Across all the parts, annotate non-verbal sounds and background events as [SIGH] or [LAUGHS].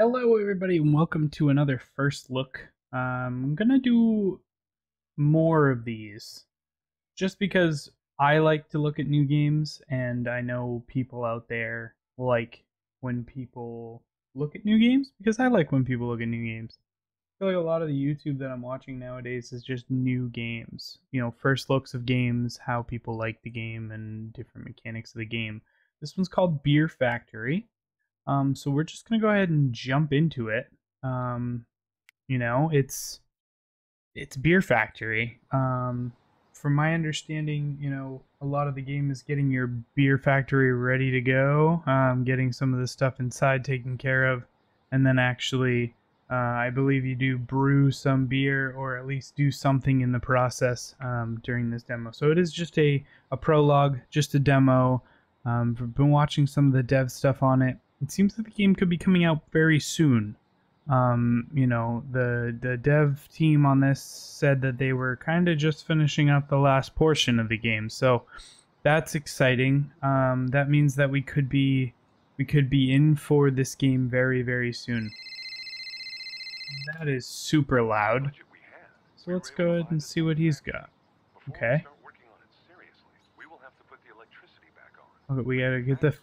Hello, everybody, and welcome to another first look. Um, I'm gonna do more of these just because I like to look at new games, and I know people out there like when people look at new games because I like when people look at new games. I feel like a lot of the YouTube that I'm watching nowadays is just new games. You know, first looks of games, how people like the game, and different mechanics of the game. This one's called Beer Factory. Um, so we're just gonna go ahead and jump into it. Um, you know, it's it's Beer Factory. Um, from my understanding, you know, a lot of the game is getting your beer factory ready to go, um, getting some of the stuff inside taken care of, and then actually, uh, I believe you do brew some beer or at least do something in the process um, during this demo. So it is just a, a prologue, just a demo. Um, I've been watching some of the dev stuff on it it seems that the game could be coming out very soon. Um, you know, the the dev team on this said that they were kind of just finishing up the last portion of the game, so that's exciting. Um, that means that we could be we could be in for this game very very soon. That is super loud. So let's go ahead and see what he's got. Okay. Okay, we gotta get the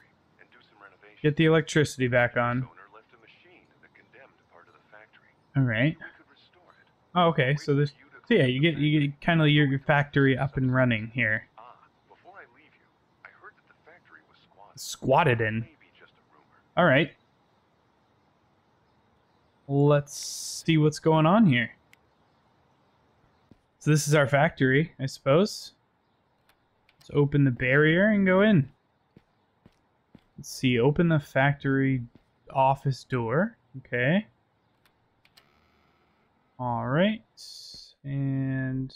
Get the electricity back on. All right. Oh, okay. So this, so yeah, you get you get kind of your, your factory up and running here. Squatted in. All right. Let's see what's going on here. So this is our factory, I suppose. Let's open the barrier and go in. Let's see, open the factory office door. Okay. Alright. And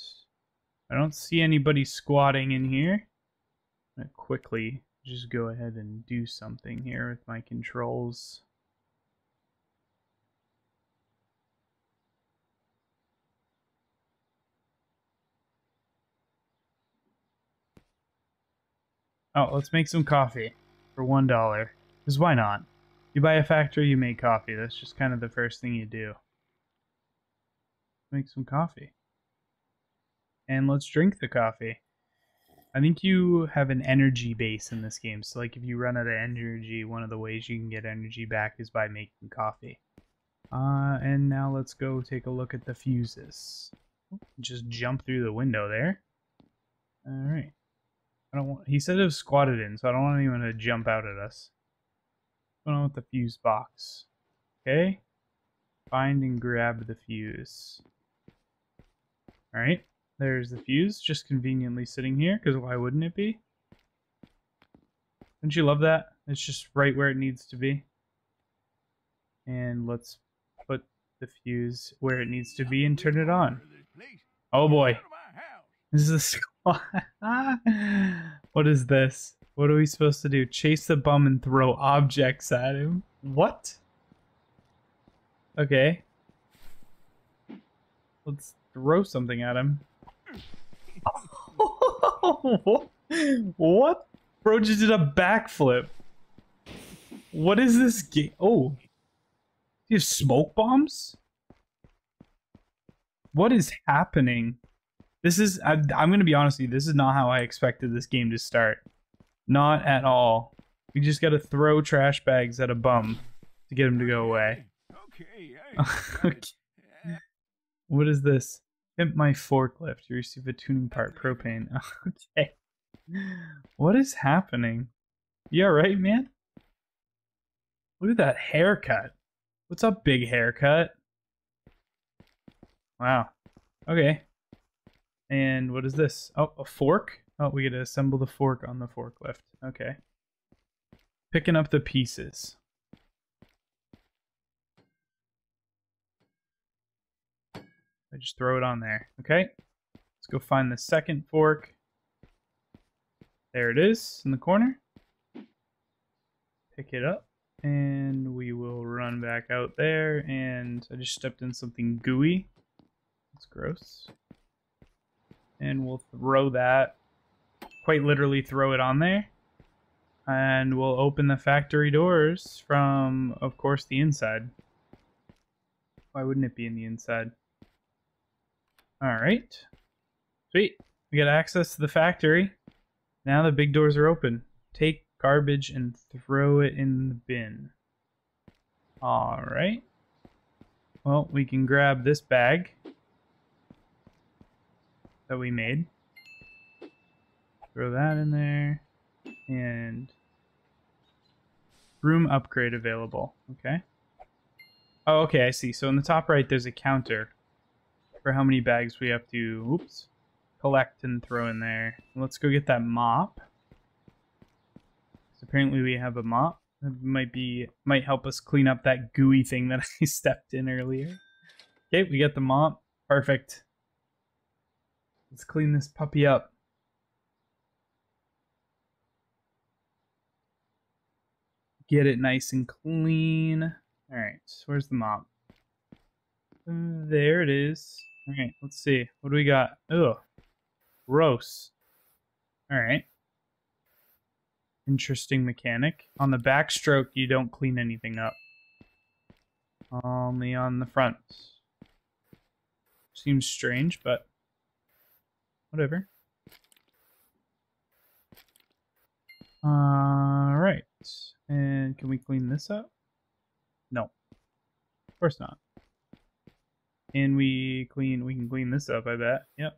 I don't see anybody squatting in here. I'm gonna quickly just go ahead and do something here with my controls. Oh, let's make some coffee for one dollar. Because why not? You buy a factory, you make coffee. That's just kind of the first thing you do. Make some coffee. And let's drink the coffee. I think you have an energy base in this game. So like if you run out of energy, one of the ways you can get energy back is by making coffee. Uh, and now let's go take a look at the fuses. Just jump through the window there. Alright. I don't want. He said it was squatted in, so I don't want anyone to jump out at us. What's going on with the fuse box? Okay. Find and grab the fuse. Alright. There's the fuse, just conveniently sitting here, because why wouldn't it be? Don't you love that? It's just right where it needs to be. And let's put the fuse where it needs to be and turn it on. Oh boy. This is [LAUGHS] [LAUGHS] what is this? What are we supposed to do? Chase the bum and throw objects at him? What? Okay. Let's throw something at him. [LAUGHS] what? Bro just did a backflip. What is this game? Oh. You have smoke bombs? What is happening? This is, I, am going to be honest with you, this is not how I expected this game to start. Not at all. We just got to throw trash bags at a bum to get him to go away. Okay. okay. [LAUGHS] [LAUGHS] What is this? Pimp my forklift. You receive a tuning part propane. [LAUGHS] okay. What is happening? You alright, man? Look at that haircut. What's up, big haircut? Wow. Okay. And what is this? Oh, a fork? Oh, we get to assemble the fork on the forklift. Okay. Picking up the pieces. I just throw it on there. Okay. Let's go find the second fork. There it is in the corner. Pick it up and we will run back out there and I just stepped in something gooey. That's gross and we'll throw that, quite literally throw it on there. And we'll open the factory doors from, of course, the inside. Why wouldn't it be in the inside? Alright. Sweet. We got access to the factory. Now the big doors are open. Take garbage and throw it in the bin. Alright. Well, we can grab this bag that we made. Throw that in there. And room upgrade available. Okay. Oh, okay, I see. So in the top right, there's a counter for how many bags we have to, oops, collect and throw in there. Let's go get that mop. So apparently we have a mop. That might be might help us clean up that gooey thing that [LAUGHS] I stepped in earlier. Okay, we got the mop. Perfect. Let's clean this puppy up. Get it nice and clean. Alright, so where's the mop? There it is. Alright, let's see. What do we got? Ugh. Gross. Alright. Interesting mechanic. On the backstroke, you don't clean anything up. Only on the front. Seems strange, but whatever. Alright. And can we clean this up? No. Of course not. And we clean we can clean this up, I bet. Yep.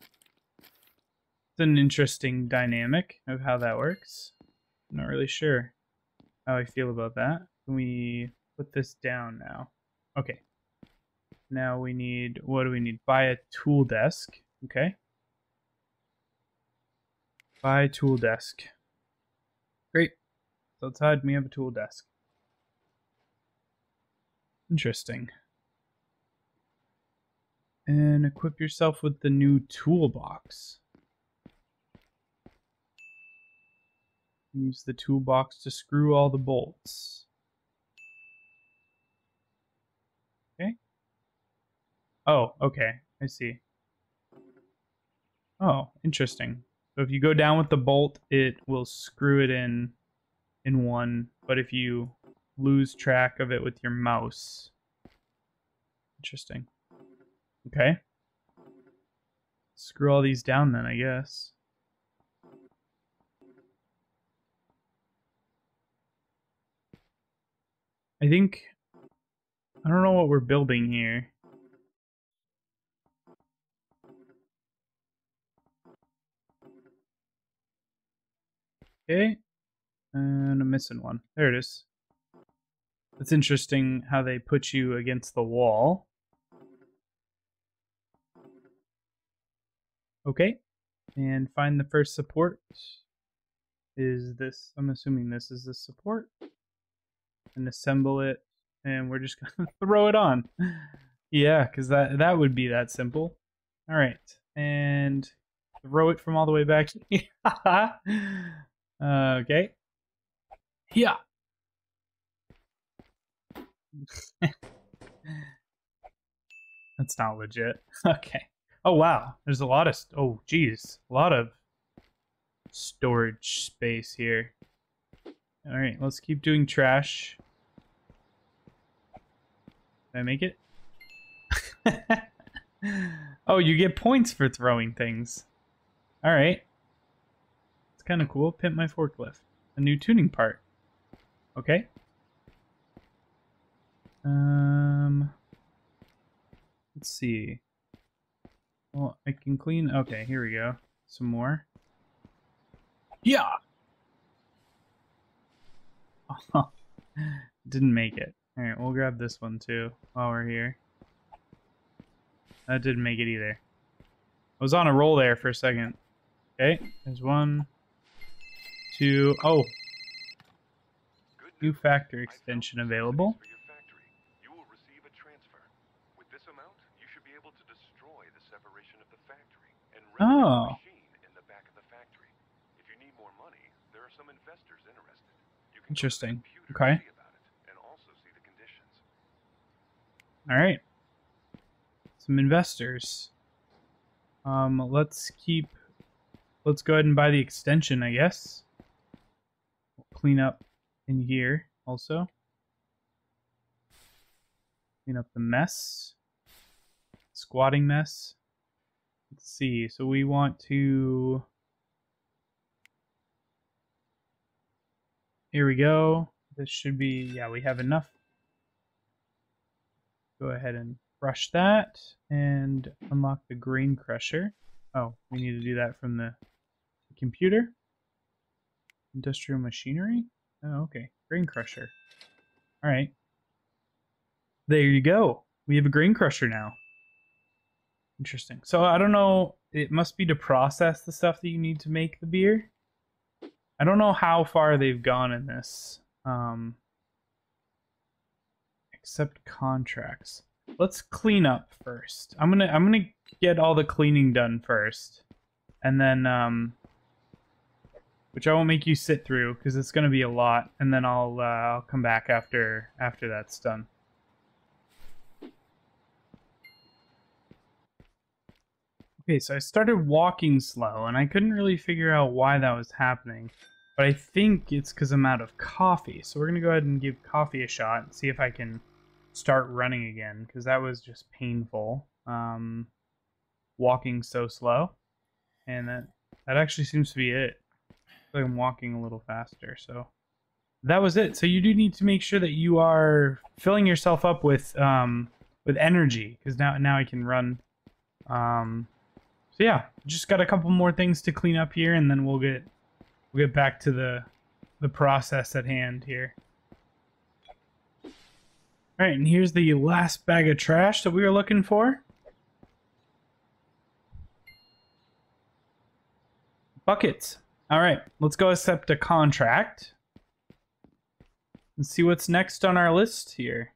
It's an interesting dynamic of how that works. I'm not really sure how I feel about that. Can we put this down now? Okay. Now we need, what do we need? Buy a tool desk. Okay. Buy tool desk. Great. So outside we have a tool desk. Interesting. And equip yourself with the new toolbox. Use the toolbox to screw all the bolts. Okay. Oh, okay. I see. Oh, interesting. So if you go down with the bolt, it will screw it in in one, but if you lose track of it with your mouse. Interesting. Okay. Screw all these down then, I guess. I think... I don't know what we're building here. Okay. And I'm missing one. There it is. It's interesting how they put you against the wall. Okay. And find the first support. Is this, I'm assuming this is the support. And assemble it. And we're just [LAUGHS] going to throw it on. yeah, because that, that would be that simple. All right. And throw it from all the way back. [LAUGHS] Uh, okay. Yeah. [LAUGHS] That's not legit. [LAUGHS] Okay. Oh wow, there's a lot of oh geez, a lot of storage space here. All right, let's keep doing trash. Did I make it? [LAUGHS] oh, you get points for throwing things. All right. Kind of cool. Pimp my forklift. A new tuning part. Okay. Um, let's see. Well, I can clean. Okay, here we go. Some more. Yeah. [LAUGHS] Didn't make it. All right, we'll grab this one too while we're here. That didn't make it either. I was on a roll there for a second. Okay, there's one, two. Oh, new factory extension available. Oh. Interesting. Okay. All right. Some investors. Um, let's keep. Let's go ahead and buy the extension, I guess. Clean up in here also. Clean up the mess. Squatting mess. Let's see. So we want to. Here we go. This should be, yeah, we have enough. Go ahead and brush that and unlock the grain crusher. Oh, we need to do that from the computer. Industrial machinery? Oh, okay. Grain crusher. All right. There you go. We have a grain crusher now. Interesting. So I don't know. It must be to process the stuff that you need to make the beer. I don't know how far they've gone in this. Um, accept contracts. Let's clean up first. I'm gonna I'm gonna get all the cleaning done first, and then um, which I won't make you sit through because it's gonna be a lot, and then I'll uh, I'll come back after after that's done. Okay, so I started walking slow, and I couldn't really figure out why that was happening. But I think it's because I'm out of coffee. So we're going to go ahead and give coffee a shot and see if I can start running again, because that was just painful. Um, walking so slow. And that, that actually seems to be it. Like I'm walking a little faster, so that was it. So you do need to make sure that you are filling yourself up with um, with energy, because now now I can run. Um, so yeah, just got a couple more things to clean up here, and then we'll get we'll get back to the the process at hand here. All right, and here's the last bag of trash that we were looking for. Buckets. All right, let's go accept a contract. And see what's next on our list here.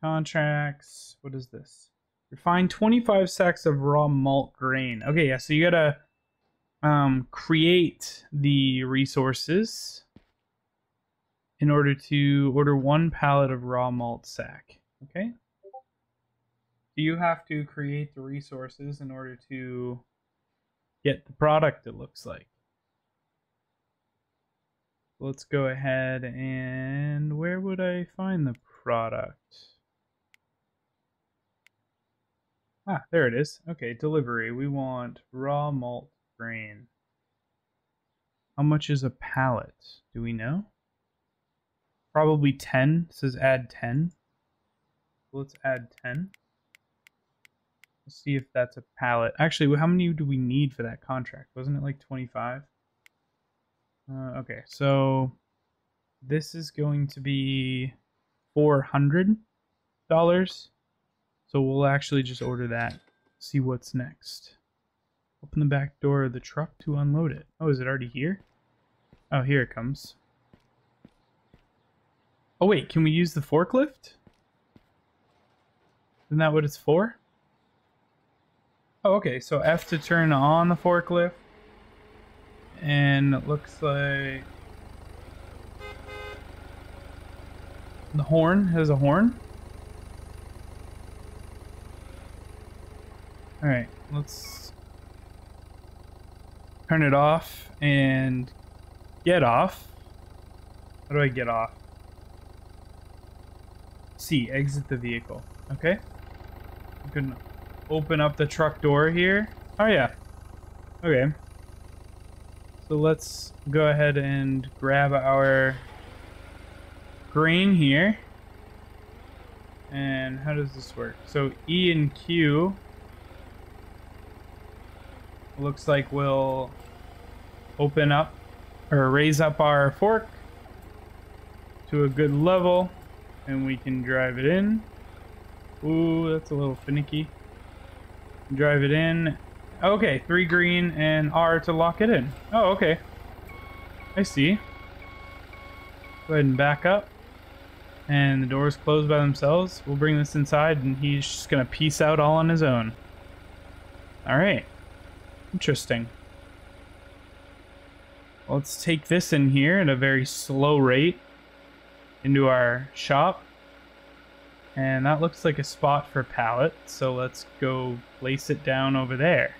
Contracts. What is this? Refine 25 sacks of raw malt grain. Okay, yeah, so you gotta um, create the resources in order to order one pallet of raw malt sack. Okay? Do you have to create the resources in order to get the product it looks like? Let's go ahead and where would I find the product? Ah, there it is. Okay, delivery. We want raw malt grain. How much is a pallet? Do we know? Probably 10. It says add 10. Let's add 10. See if that's a pallet. Actually, how many do we need for that contract? Wasn't it like 25? Uh, okay, so this is going to be $400. So we'll actually just order that. See what's next. Open the back door of the truck to unload it. Oh, is it already here? Oh, here it comes. Oh wait, can we use the forklift? Isn't that what it's for? Oh, okay, so F to turn on the forklift. And it looks like... The horn has a horn. Alright, let's turn it off and get off. How do I get off? C, exit the vehicle. Okay. You can open up the truck door here. Oh yeah. Okay. So let's go ahead and grab our grain here. And how does this work? So E and Q looks like we'll open up or raise up our fork to a good level and we can drive it in. Ooh, that's a little finicky. Drive it in. Okay, three green and R to lock it in. Oh, okay. I see. Go ahead and back up. And the doors close by themselves. We'll bring this inside and he's just going to peace out all on his own. Alright. Interesting. Let's take this in here at a very slow rate into our shop. And that looks like a spot for pallet, so let's go place it down over there.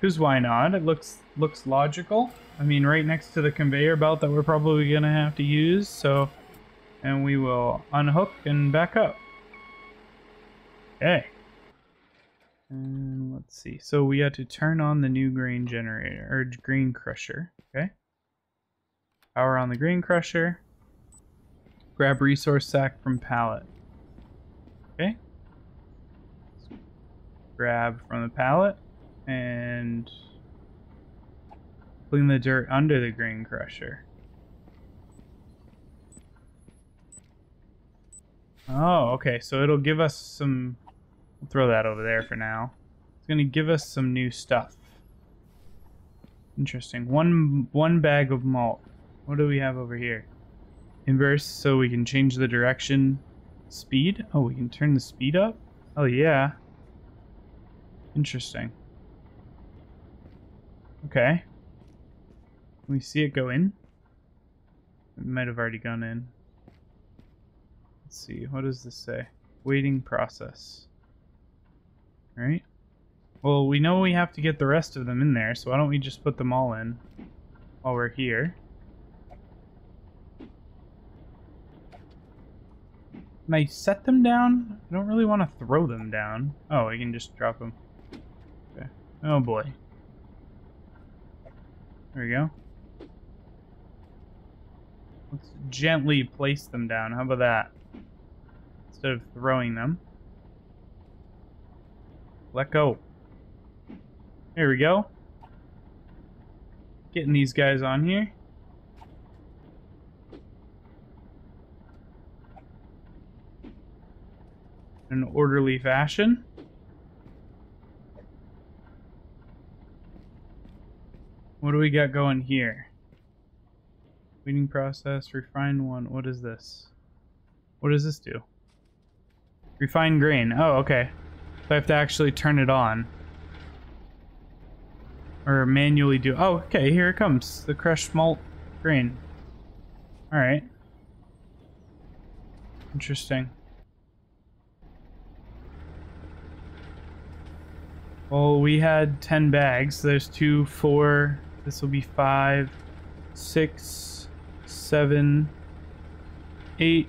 Because why not? It looks looks logical. I mean, right next to the conveyor belt that we're probably going to have to use, so... And we will unhook and back up. Okay. And let's see. So we had to turn on the new grain generator, or grain crusher. Okay. Power on the grain crusher. Grab resource sack from pallet. Okay. Grab from the pallet and clean the dirt under the grain crusher. Oh, okay. So it'll give us some We'll throw that over there for now. It's going to give us some new stuff. Interesting. One one bag of malt. What do we have over here? Inverse, so we can change the direction. Speed? Oh, we can turn the speed up? Oh, yeah. Interesting. Okay. Can we see it go in? It might have already gone in. Let's see. What does this say? Waiting process. Right? Well, we know we have to get the rest of them in there, so why don't we just put them all in while we're here. Can I set them down? I don't really want to throw them down. Oh, I can just drop them. Okay. Oh boy. There we go. Let's gently place them down. How about that? Instead of throwing them. Let go. There we go. Getting these guys on here. In an orderly fashion. What do we got going here? Weeding process, refine one. What is this? What does this do? Refine grain. Oh, okay. So I have to actually turn it on. Or manually do... Oh, okay, here it comes. The crushed malt grain. Alright. Interesting. Well, we had 10 bags. There's two, four. This will be five, six, seven, eight,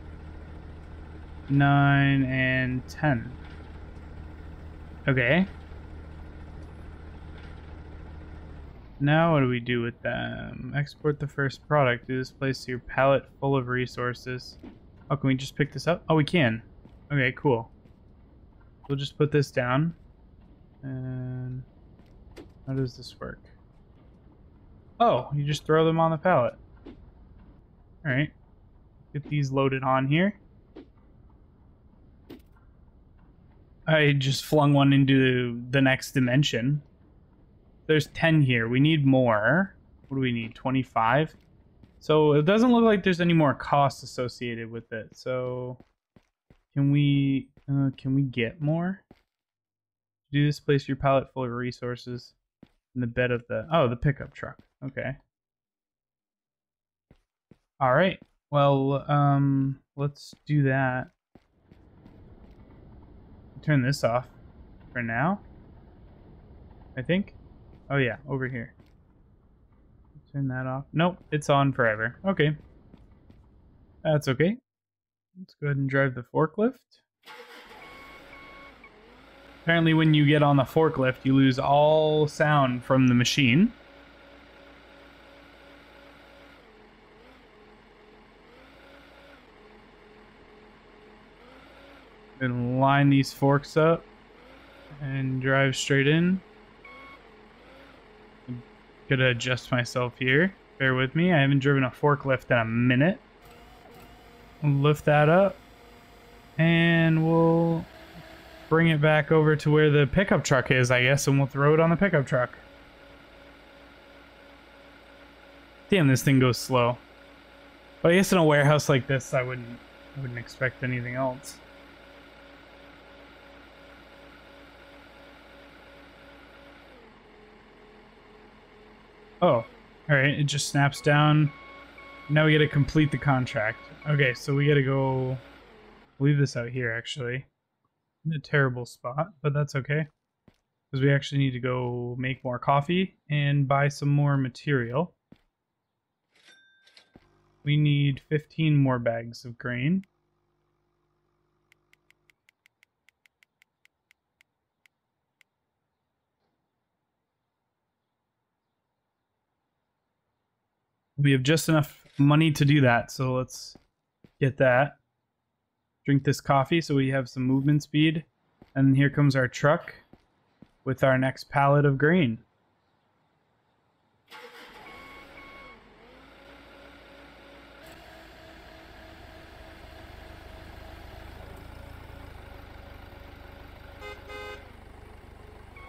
nine, and 10. Okay. Now what do we do with them? Export the first product. Do this place your pallet full of resources. Oh, can we just pick this up? Oh, we can. Okay, cool. We'll just put this down. And how does this work? Oh, you just throw them on the pallet. Alright. Get these loaded on here. I just flung one into the next dimension. There's 10 here. We need more. What do we need? 25? So it doesn't look like there's any more costs associated with it. So can we uh, can we get more? Do this place your pallet full of resources in the bed of the oh the pickup truck. Okay. All right. Well, um, let's do that turn this off for now. I think. Oh yeah, over here. Turn that off. Nope, it's on forever. Okay. That's okay. Let's go ahead and drive the forklift. Apparently when you get on the forklift, you lose all sound from the machine. and line these forks up and drive straight in. I'm gonna adjust myself here. Bear with me. I haven't driven a forklift in a minute. lift that up and we'll bring it back over to where the pickup truck is, I guess, and we'll throw it on the pickup truck. Damn, this thing goes slow. But I guess in a warehouse like this, I wouldn't, I wouldn't expect anything else. Oh, alright, it just snaps down. Now we gotta complete the contract. Okay, so we gotta go leave this out here, actually. In a terrible spot, but that's okay. Because we actually need to go make more coffee and buy some more material. we need 15 more bags of grain. We have just enough money to do that, so let's get that. Drink this coffee so we have some movement speed. And here comes our truck with our next pallet of grain.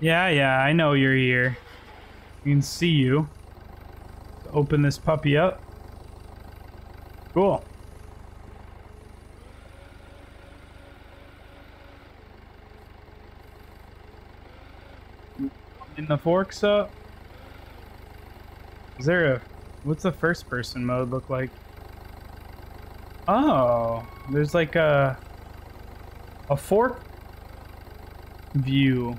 Yeah, yeah, I know you're here. We can see you. Open this puppy up. Cool. In the forks up. Is there a... What's the first person mode look like? Oh, there's like a... A fork view.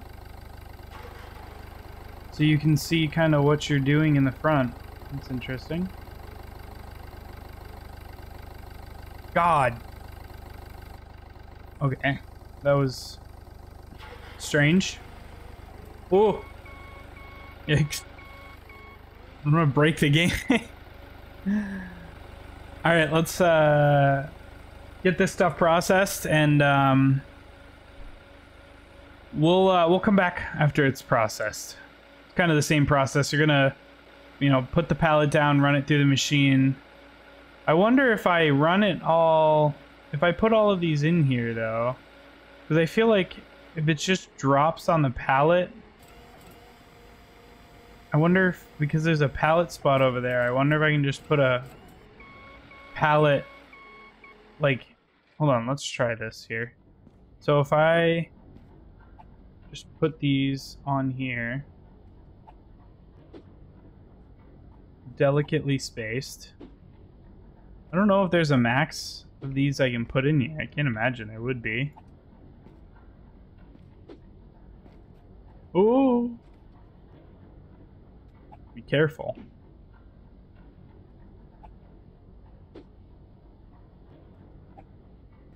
So you can see kind of what you're doing in the front. That's interesting. God. Okay. That was strange. Oh. I'm gonna break the game. [LAUGHS] Alright, let's uh get this stuff processed and um we'll uh, we'll come back after it's processed kind of the same process. You're gonna, you know, put the pallet down, run it through the machine. I wonder if I run it all, if I put all of these in here though, because I feel like if it just drops on the pallet, I wonder if, because there's a pallet spot over there, I wonder if I can just put a pallet, like, hold on, let's try this here. So if I just put these on here, delicately spaced. I don't know if there's a max of these I can put in here. I can't imagine there would be. Ooh. Be careful.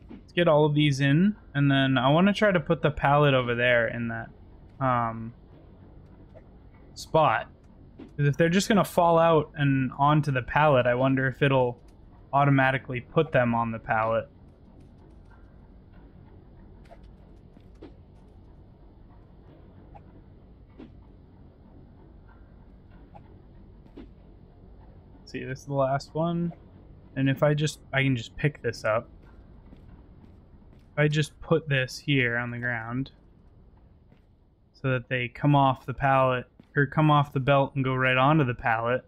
Let's get all of these in, and then I want to try to put the pallet over there in that um, spot. Because if they're just going to fall out and onto the pallet, I wonder if it'll automatically put them on the pallet. See, this is the last one. And if I just, I can just pick this up. If I just put this here on the ground so that they come off the pallet or come off the belt and go right onto the pallet.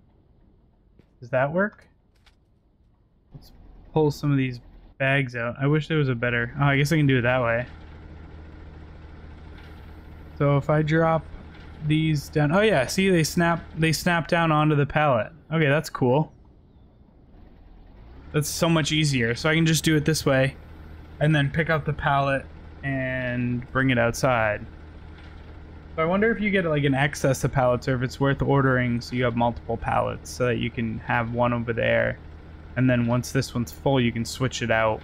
Does that work? Let's pull some of these bags out. I wish there was a better... Oh, I guess I can do it that way. So if I drop these down... Oh yeah, see they snap they snap down onto the pallet. Okay, that's cool. That's so much easier. So I can just do it this way and then pick up the pallet and bring it outside. So I wonder if you get like an excess of pallets or if it's worth ordering so you have multiple pallets so that you can have one over there. And then once this one's full, you can switch it out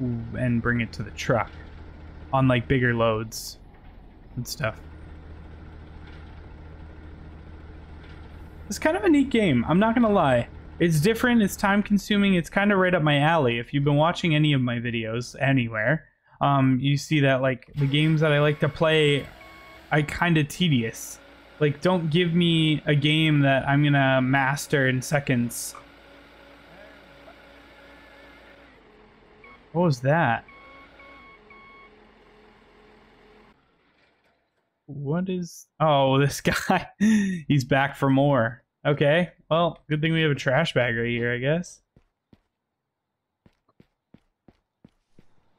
and bring it to the truck on like bigger loads and stuff. It's kind of a neat game. I'm not to lie. It's different, it's time consuming, it's kind of right up my alley. If you've been watching any of my videos anywhere, um, you see that like the games that I like to play, I kind of tedious. Like, don't give me a game that I'm gonna master in seconds. What was that? What is... Oh, [LAUGHS] this guy. He's back for more. Okay. Well, good thing we have a trash bag right here, I guess.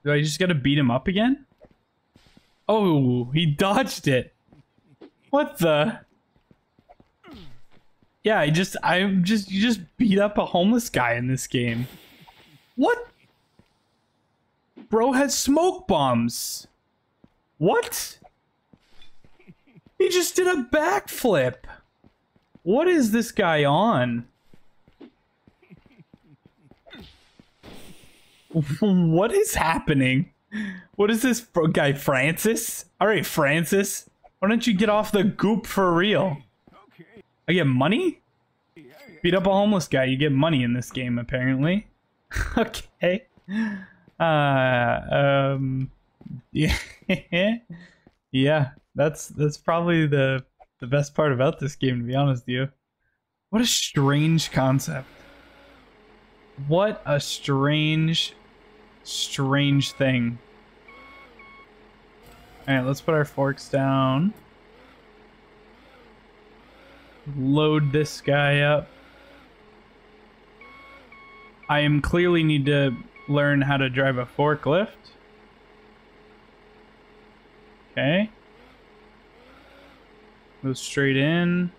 Do I just gotta beat him up again? Oh, he dodged it. What the? Yeah, I just, I'm just, you just beat up a homeless guy in this game. What? Bro has smoke bombs. What? He just did a backflip. What is this guy on? [LAUGHS] what is happening? What is this guy, Francis? All right, Francis. Why don't you get off the goop for real? I get money? Beat up a homeless guy. You get money in this game, apparently. [LAUGHS] okay. Uh, um, [LAUGHS] yeah yeah, that's that's probably the the best part about this game, to be honest with you. What a strange concept. What a strange, strange thing. Alright, let's put our forks down. Load this guy up. I am clearly need to learn how to drive a forklift. Okay. Go straight in.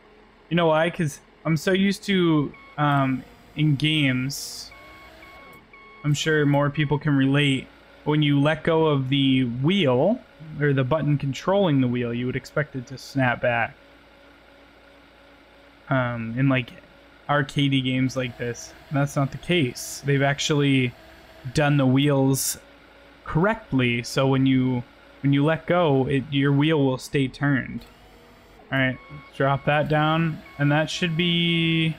You know why? Because I'm so used to, um, in games, I'm sure more people can relate. When you let go of the wheel, or the button controlling the wheel, you would expect it to snap back. Um, in like arcade games like this. And that's not the case. They've actually done the wheels correctly, so when you when you let go, it your wheel will stay turned. All right, drop that down, and that should be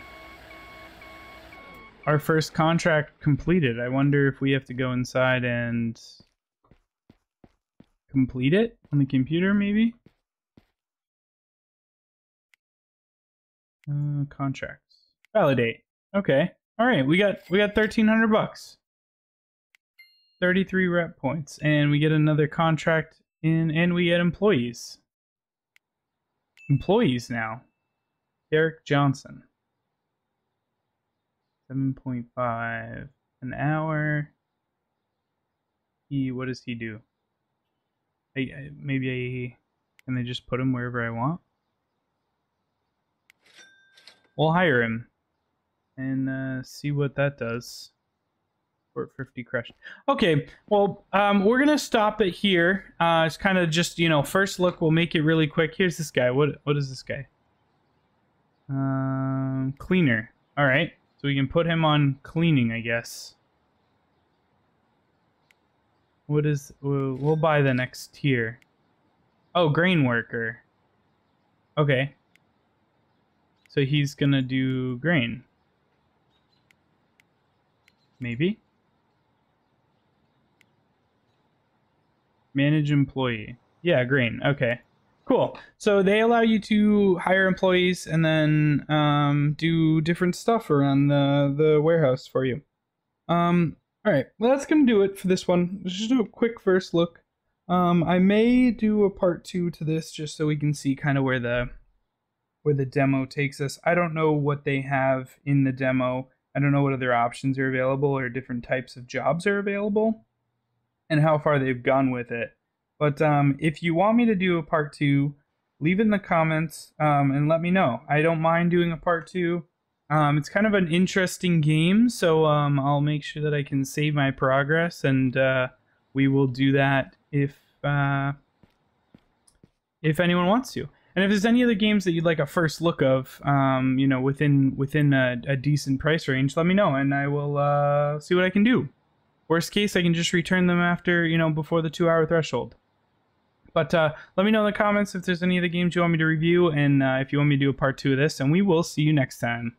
our first contract completed. I wonder if we have to go inside and complete it on the computer, maybe? Uh, contracts. Validate. Okay. All right, we got we got 1300 bucks. 33 rep points and we get another contract in and we get employees. Employees now. Derek Johnson. 7.5 an hour. He what does he do? I, maybe I can they just put him wherever I want? We'll hire him and uh, see what that does. Port 50 crush. Okay, well, um, we're gonna stop it here. Uh, it's kind of just you know first look. We'll make it really quick. Here's this guy. What what is this guy? Um, cleaner. All right, so we can put him on cleaning, I guess. What is... We'll, we'll buy the next tier. Oh, grain worker. Okay. So he's gonna do grain. Maybe? Manage employee. Yeah, green. Okay. Cool. So they allow you to hire employees and then um, do different stuff around the, the warehouse for you. Um, all right, well, that's going to do it for this one. Let's just do a quick first look. Um, I may do a part two to this just so we can see kind of where the where the demo takes us. I don't know what they have in the demo. I don't know what other options are available or different types of jobs are available and how far they've gone with it. But um, if you want me to do a part two, leave in the comments um, and let me know. I don't mind doing a part two. Um, it's kind of an interesting game, so um, I'll make sure that I can save my progress, and uh, we will do that if uh, if anyone wants to. And if there's any other games that you'd like a first look of, um, you know, within within a, a, decent price range, let me know, and I will uh, see what I can do. Worst case, I can just return them after, you know, before the two-hour threshold. But uh, let me know in the comments if there's any of the games you want me to review, and uh, if you want me to do a part two of this, and we will see you next time.